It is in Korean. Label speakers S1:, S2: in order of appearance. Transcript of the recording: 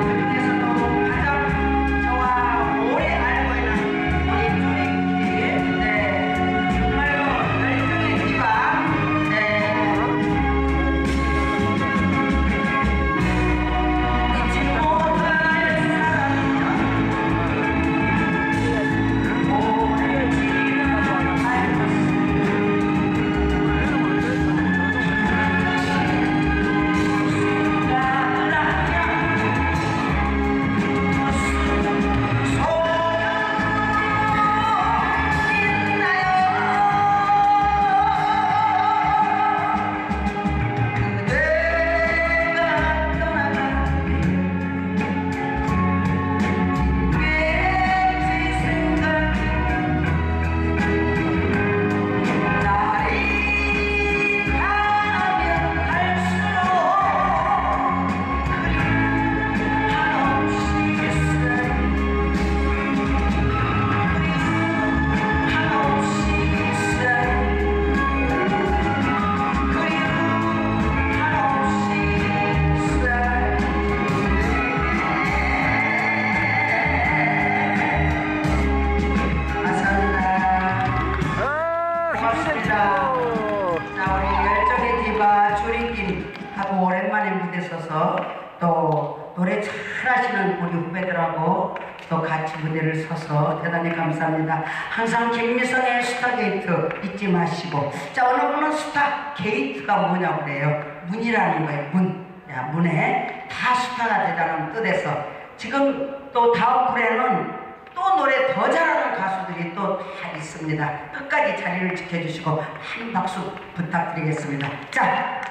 S1: Música 무대 서서 또 노래 잘 하시는 우리 후배들하고 또 같이 무대를 서서 대단히 감사합니다. 항상 김미성의 스타 게이트 잊지 마시고 자 어느 분은 스타 게이트가 뭐냐고 그래요. 문이라는 거예요. 문. 야, 문에 다 스타가 되자는 뜻에서 지금 또 다음 프레는 또 노래 더 잘하는 가수들이 또 다 있습니다. 끝까지 자리를 지켜주시고 한 박수 부탁드리겠습니다. 자,